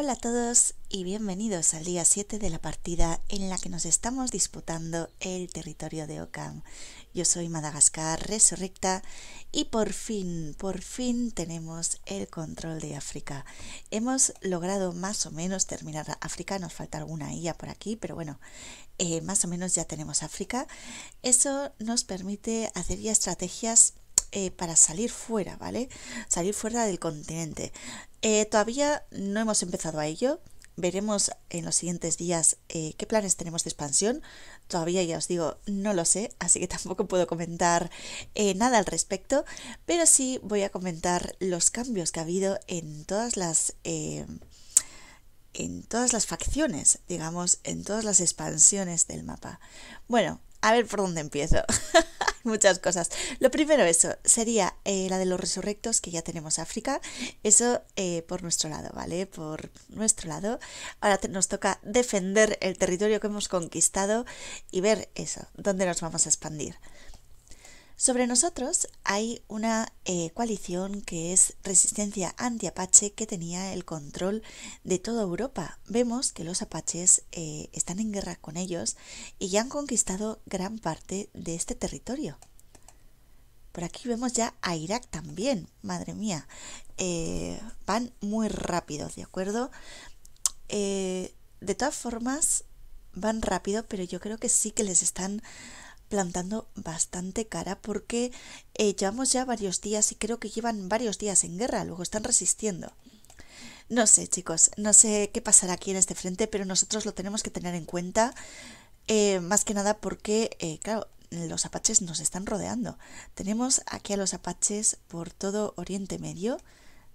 Hola a todos y bienvenidos al día 7 de la partida en la que nos estamos disputando el territorio de Ocam. Yo soy Madagascar Resurrecta y por fin, por fin tenemos el control de África. Hemos logrado más o menos terminar África, nos falta alguna IA por aquí, pero bueno, eh, más o menos ya tenemos África. Eso nos permite hacer ya estrategias eh, para salir fuera, ¿vale? Salir fuera del continente. Eh, todavía no hemos empezado a ello. Veremos en los siguientes días eh, qué planes tenemos de expansión. Todavía ya os digo, no lo sé, así que tampoco puedo comentar nada al respecto, pero sí voy a comentar los cambios que ha habido en todas las en todas las facciones, digamos, en todas las expansiones del mapa. Bueno, a ver por dónde empiezo. Muchas cosas. Lo primero, eso, sería eh, la de los resurrectos, que ya tenemos África. Eso eh, por nuestro lado, ¿vale? Por nuestro lado. Ahora nos toca defender el territorio que hemos conquistado y ver eso, dónde nos vamos a expandir. Sobre nosotros hay una eh, coalición que es Resistencia Anti-Apache que tenía el control de toda Europa. Vemos que los apaches eh, están en guerra con ellos y ya han conquistado gran parte de este territorio. Por aquí vemos ya a Irak también, madre mía. Eh, van muy rápido, ¿de acuerdo? de todas formas, van rápido, pero yo creo que sí que les están plantando bastante cara porque eh, llevamos ya varios días y creo que llevan varios días en guerra, luego están resistiendo. No sé, chicos, no sé qué pasará aquí en este frente, pero nosotros lo tenemos que tener en cuenta, eh, más que nada porque, eh, claro, los apaches nos están rodeando. Tenemos aquí a los apaches por todo Oriente Medio,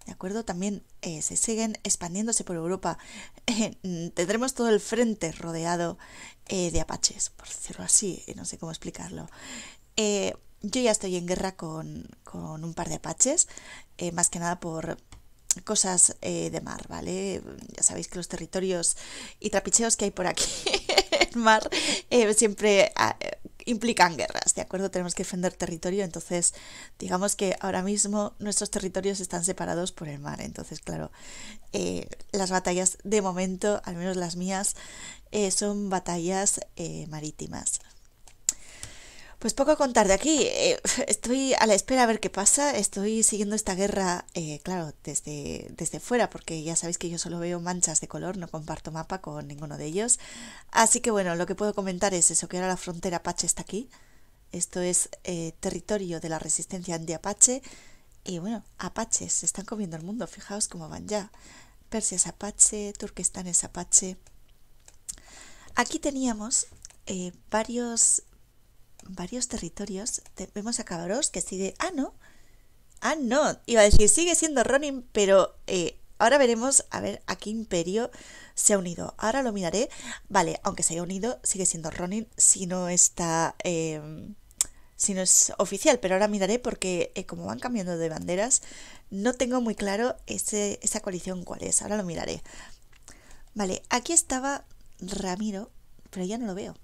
¿De acuerdo? También eh, se siguen expandiéndose por Europa. Eh, tendremos todo el frente rodeado eh, de apaches, por decirlo así, no sé cómo explicarlo. yo ya estoy en guerra con, con un par de apaches, más que nada por cosas de mar, ¿vale? Ya sabéis que los territorios y trapicheos que hay por aquí en mar siempre ah, implican guerras, ¿de acuerdo? Tenemos que defender territorio, entonces digamos que ahora mismo nuestros territorios están separados por el mar, entonces claro, eh, las batallas de momento, al menos las mías, eh, son batallas eh, marítimas. Pues poco a contar de aquí. Eh, estoy a la espera a ver qué pasa. Estoy siguiendo esta guerra, eh, claro, desde, desde fuera, porque ya sabéis que yo solo veo manchas de color, no comparto mapa con ninguno de ellos. Así que bueno, lo que puedo comentar es eso, que ahora la frontera Apache está aquí. Esto es eh, territorio de la resistencia anti-Apache. Y bueno, Apaches se están comiendo el mundo, fijaos cómo van ya. Persia es Apache, Turquestán es Apache. Aquí teníamos varios varios territorios. vemos a Cabaros que sigue. Ah, no. Ah, no. Iba a decir, sigue siendo Ronin, pero eh, ahora veremos a ver a qué imperio se ha unido. Ahora lo miraré. Vale, aunque se haya unido, sigue siendo Ronin si no está. Em, si no es oficial, pero ahora miraré porque eh, como van cambiando de banderas, no tengo muy claro ese, esa coalición cuál es. Ahora lo miraré. Vale, aquí estaba Ramiro, pero ya no lo veo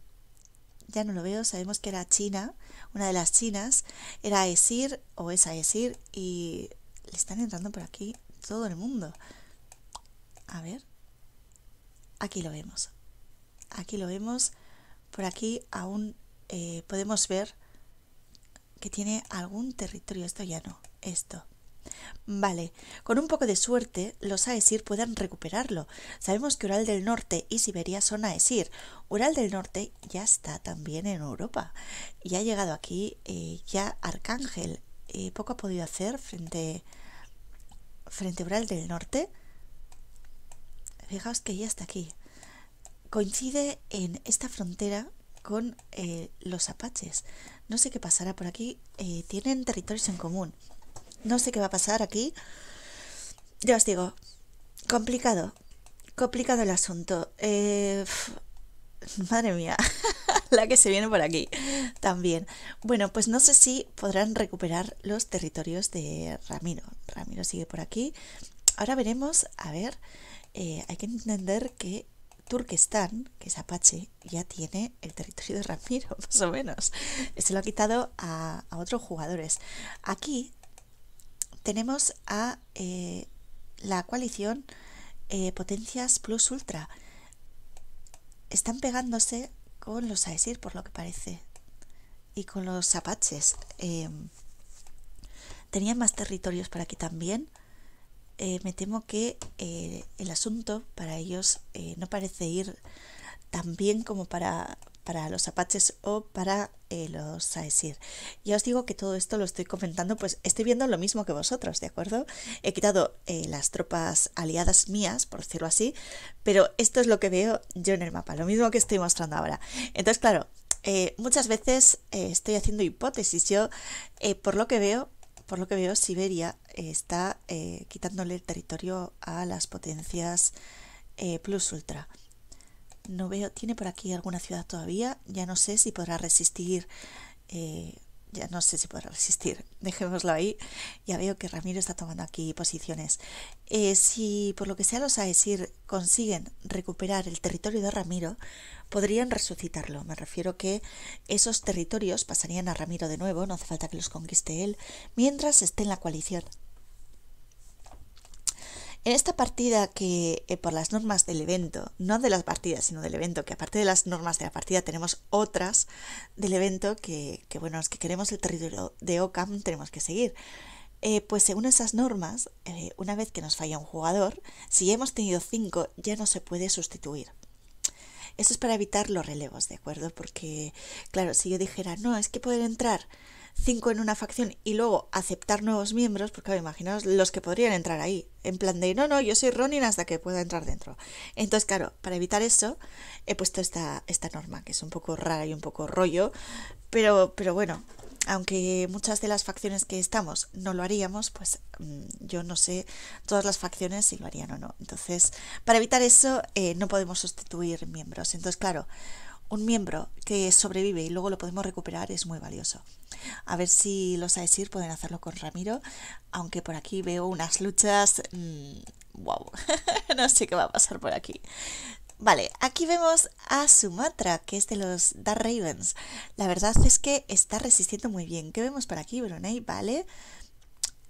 ya no lo veo, sabemos que era China, una de las chinas, era Esir o esa Esir y le están entrando por aquí todo el mundo. A ver, aquí lo vemos, aquí lo vemos, por aquí aún eh, podemos ver que tiene algún territorio, esto ya no, esto. Vale, con un poco de suerte, los Aesir pueden recuperarlo. Sabemos que Ural del Norte y Siberia son Aesir. Ural del Norte ya está también en Europa. Y ha llegado aquí eh, ya Arcángel. Eh, poco ha podido hacer frente, frente a Ural del Norte. Fijaos que ya está aquí. Coincide en esta frontera con eh, los apaches. No sé qué pasará por aquí. tienen territorios en común. No sé qué va a pasar aquí. Ya os digo, complicado. Complicado el asunto. Eh, madre mía, la que se viene por aquí también. Bueno, pues no sé si podrán recuperar los territorios de Ramiro. Ramiro sigue por aquí. Ahora veremos, a ver, eh, hay que entender que Turquestán, que es Apache, ya tiene el territorio de Ramiro, más o menos. Se lo ha quitado a, a otros jugadores. Aquí tenemos a eh, la coalición potencias plus ultra. Están pegándose con los Aesir, por lo que parece, y con los apaches. Em, tenían más territorios por aquí también. Eh, me temo que eh, el asunto para ellos eh, no parece ir tan bien como para, para los apaches o para los Aesir. Ya os digo que todo esto lo estoy comentando, pues estoy viendo lo mismo que vosotros, ¿de acuerdo? He quitado las tropas aliadas mías, por decirlo así, pero esto es lo que veo yo en el mapa, lo mismo que estoy mostrando ahora. Entonces, claro, muchas veces estoy haciendo hipótesis. Yo, por lo que veo, por lo que veo, Siberia eh, está eh, quitándole el territorio a las potencias eh, plus ultra. No veo, tiene por aquí alguna ciudad todavía. Ya no sé si podrá resistir ya no sé si podrá resistir. Dejémoslo ahí. Ya veo que Ramiro está tomando aquí posiciones. Eh, si por lo que sea los Aesir consiguen recuperar el territorio de Ramiro, podrían resucitarlo. Me refiero que esos territorios pasarían a Ramiro de nuevo, no hace falta que los conquiste él, mientras esté en la coalición. En esta partida que eh, por las normas del evento, no de las partidas, sino del evento, que aparte de las normas de la partida tenemos otras del evento que, que bueno, los que queremos el territorio de Ocam tenemos que seguir. Eh, pues según esas normas, eh, una vez que nos falla un jugador, si hemos tenido cinco, ya no se puede sustituir. Eso es para evitar los relevos, ¿de acuerdo? Porque, claro, si yo dijera, no, es que pueden entrar cinco en una facción y luego aceptar nuevos miembros, porque imaginaos los que podrían entrar ahí, en plan de no, no, yo soy Ronin hasta que pueda entrar dentro. Entonces, claro, para evitar eso, he puesto esta, esta norma, que es un poco rara y un poco rollo, pero, pero bueno, aunque muchas de las facciones que estamos no lo haríamos, pues mm, yo no sé todas las facciones si lo harían o no. Entonces, para evitar eso, eh, no podemos sustituir miembros. Entonces, claro, un miembro que sobrevive y luego lo podemos recuperar es muy valioso. A ver si los Aesir pueden hacerlo con Ramiro, aunque por aquí veo unas luchas... wow, mm, no sé qué va a pasar por aquí. Vale, aquí vemos a Sumatra, que es de los Dark Ravens. La verdad es que está resistiendo muy bien. ¿Qué vemos por aquí, Brunei? Vale.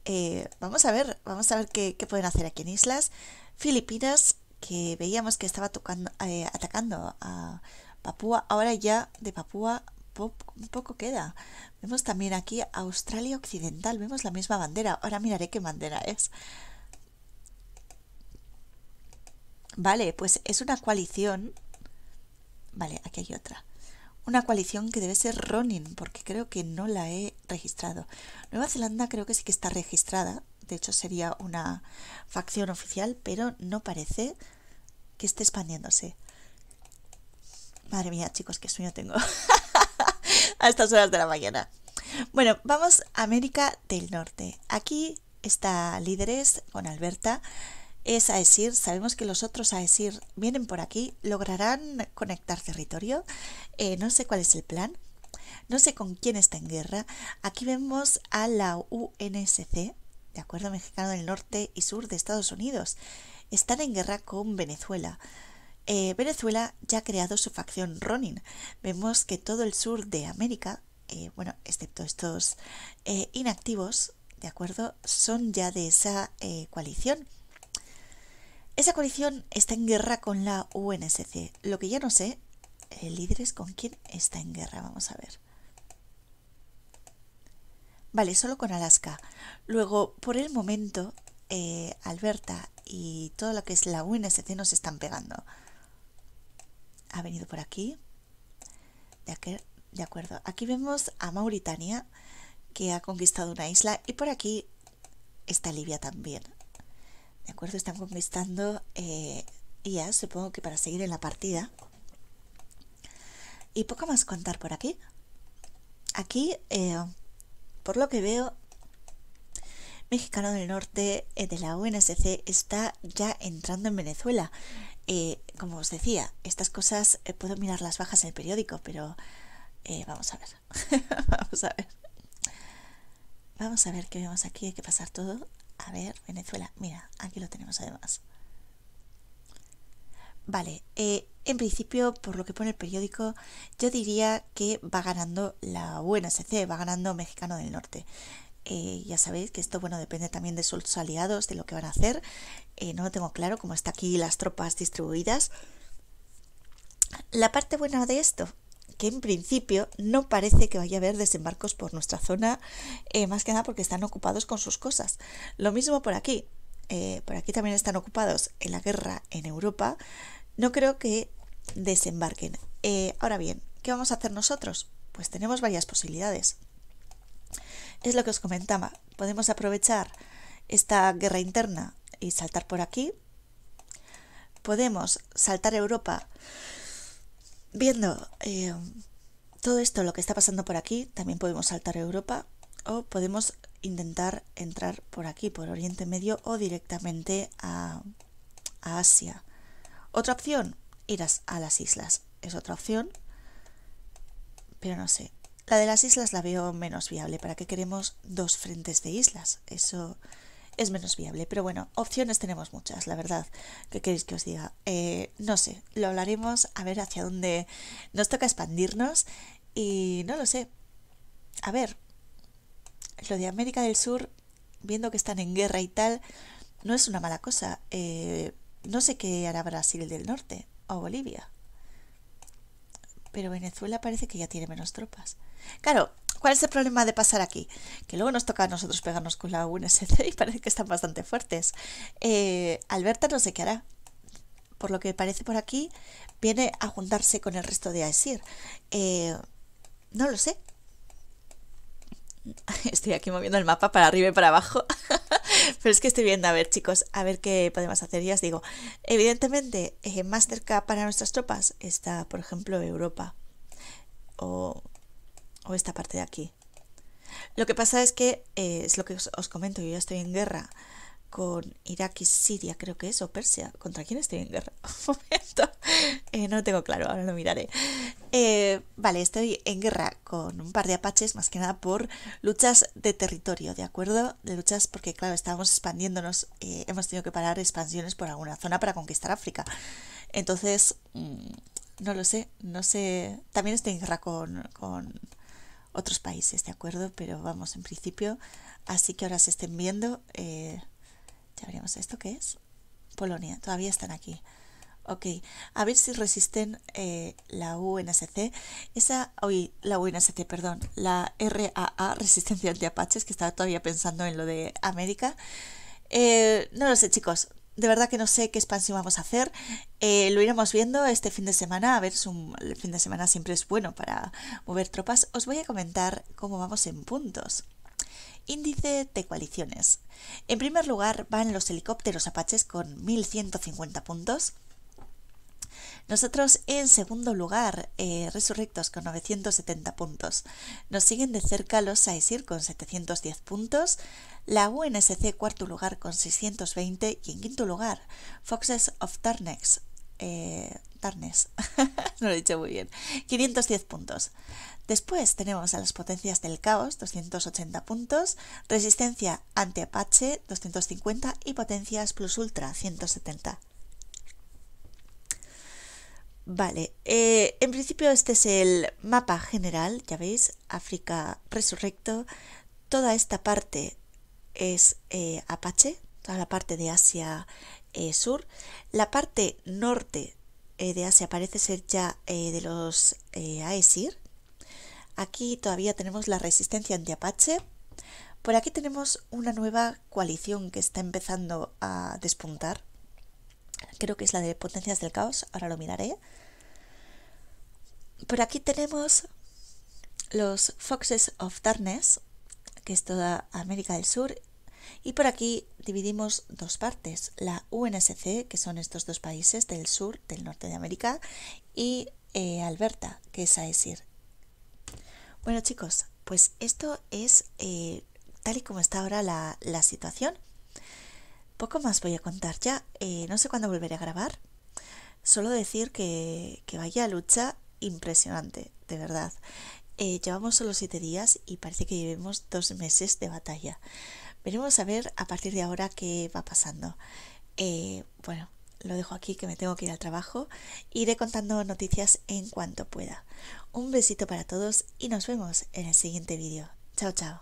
Eh, vamos a ver, vamos a ver qué, pueden hacer aquí en islas. Filipinas, que veíamos que estaba tocando, eh, atacando a Papúa, ahora ya de Papúa un poco queda. Vemos también aquí Australia Occidental, vemos la misma bandera. Ahora miraré qué bandera es. Vale, pues es una coalición. Vale, aquí hay otra. Una coalición que debe ser Ronin, porque creo que no la he registrado. Nueva Zelanda creo que sí que está registrada. De hecho, sería una facción oficial, pero no parece que esté expandiéndose. Madre mía, chicos, qué sueño tengo a estas horas de la mañana. Bueno, vamos a América del Norte. Aquí está Líderes con Alberta. Es Aesir. Sabemos que los otros Aesir vienen por aquí. ¿Lograrán conectar territorio? Eh, no sé cuál es el plan. No sé con quién está en guerra. Aquí vemos a la UNSC, de acuerdo, Mexicano del Norte y Sur de Estados Unidos. Están en guerra con Venezuela. Eh, Venezuela ya ha creado su facción Ronin. Vemos que todo el sur de América, eh, bueno, excepto estos eh, inactivos, ¿de acuerdo? Son ya de esa coalición. Esa coalición está en guerra con la UNSC. Lo que ya no sé, líderes con quién está en guerra, vamos a ver. Vale, solo con Alaska. Luego, por el momento, Alberta y todo lo que es la UNSC nos están pegando ha venido por aquí. De, acuerdo. Aquí vemos a Mauritania, que ha conquistado una isla. Y por aquí está Libia también. De acuerdo, están conquistando eh, ya supongo que para seguir en la partida. Y poco más contar por aquí. Aquí, eh, por lo que veo, Mexicano del Norte eh, de la UNSC está ya entrando en Venezuela. Eh, como os decía, estas cosas eh, puedo mirar las bajas en el periódico, pero eh, vamos a ver. vamos a ver. Vamos a ver qué vemos aquí. Hay que pasar todo. A ver, Venezuela. Mira, aquí lo tenemos además. Vale, en principio, por lo que pone el periódico, yo diría que va ganando la UNSC, va ganando Mexicano del Norte. Eh, ya sabéis que esto, bueno, depende también de sus aliados, de lo que van a hacer. Eh, no lo tengo claro cómo está aquí las tropas distribuidas. La parte buena de esto, que en principio no parece que vaya a haber desembarcos por nuestra zona, eh, más que nada porque están ocupados con sus cosas. Lo mismo por aquí. por aquí también están ocupados en la guerra en Europa. No creo que desembarquen. ahora bien, ¿qué vamos a hacer nosotros? Pues tenemos varias posibilidades. Es lo que os comentaba. Podemos aprovechar esta guerra interna y saltar por aquí. Podemos saltar a Europa viendo eh, todo esto, lo que está pasando por aquí. También podemos saltar a Europa o podemos intentar entrar por aquí, por Oriente Medio o directamente a, a Asia. Otra opción, ir a las islas. Es otra opción, pero no sé. La de las islas la veo menos viable. ¿Para qué queremos dos frentes de islas? Eso es menos viable. Pero bueno, opciones tenemos muchas, la verdad. ¿Qué queréis que os diga? Eh, no sé, lo hablaremos a ver hacia dónde nos toca expandirnos. Y no lo sé. A ver, lo de América del Sur, viendo que están en guerra y tal, no es una mala cosa. Eh, no sé qué hará Brasil del Norte o Bolivia pero Venezuela parece que ya tiene menos tropas. Claro, ¿cuál es el problema de pasar aquí? Que luego nos toca a nosotros pegarnos con la UNSC y parece que están bastante fuertes. Eh, Alberta no sé qué hará. Por lo que parece por aquí, viene a juntarse con el resto de AESIR. Eh, no lo sé. Estoy aquí moviendo el mapa para arriba y para abajo. Pero es que estoy viendo, a ver chicos, a ver qué podemos hacer. Ya os digo, evidentemente, eh, más cerca para nuestras tropas está, por ejemplo, Europa. O, o esta parte de aquí. Lo que pasa es que, eh, es lo que os, comento, yo ya estoy en guerra con Irak y Siria, creo que es, o Persia. ¿Contra quién estoy en guerra? Un momento. Eh, no lo tengo claro, ahora lo miraré. Eh, vale, estoy en guerra con un par de apaches, más que nada por luchas de territorio, ¿de acuerdo? De luchas porque, claro, estábamos expandiéndonos, hemos tenido que parar expansiones por alguna zona para conquistar África. Entonces, mm, no lo sé, no sé. También estoy en guerra con, con otros países, ¿de acuerdo? Pero vamos, en principio, así que ahora se estén viendo. Eh, ya veremos esto qué es. Polonia, todavía están aquí. Ok, a ver si resisten eh, la UNSC, esa, hoy la UNSC, perdón, la RAA, Resistencia Anti-Apaches, que estaba todavía pensando en lo de América. Eh, no lo sé, chicos, de verdad que no sé qué expansión vamos a hacer. Eh, lo iremos viendo este fin de semana. A ver, el fin de semana siempre es bueno para mover tropas. Os voy a comentar cómo vamos en puntos. Índice de coaliciones. En primer lugar van los helicópteros apaches con 1150 puntos. Nosotros en segundo lugar, eh, Resurrectos con 970 puntos. Nos siguen de cerca los Saisir con 710 puntos. La UNSC cuarto lugar con 620 y en quinto lugar Foxes of Darkness. Eh, Darkness, no lo he dicho muy bien. 510 puntos. Después tenemos a las potencias del caos, 280 puntos, resistencia anti-apache, 250 y potencias plus ultra, 170. Vale, eh, en principio este es el mapa general, ya veis, África Resurrecto. Toda esta parte es eh, Apache, toda la parte de Asia eh, Sur. La parte norte de Asia parece ser ya de los Aesir. Aquí todavía tenemos la resistencia anti-Apache. Por aquí tenemos una nueva coalición que está empezando a despuntar. Creo que es la de Potencias del Caos, ahora lo miraré. Por aquí tenemos los Foxes of Darkness, que es toda América del Sur, y por aquí dividimos dos partes, la UNSC, que son estos dos países del sur, del norte de América, y eh, Alberta, que es AESIR. Bueno chicos, pues esto es eh, tal y como está ahora la, situación. Poco más voy a contar ya, eh, no sé cuándo volveré a grabar. Solo decir que, que vaya lucha impresionante, de verdad. Eh, llevamos solo siete días y parece que llevemos dos meses de batalla. Veremos a ver a partir de ahora qué va pasando. Eh, bueno, lo dejo aquí que me tengo que ir al trabajo. Iré contando noticias en cuanto pueda. Un besito para todos y nos vemos en el siguiente vídeo. Chao, chao.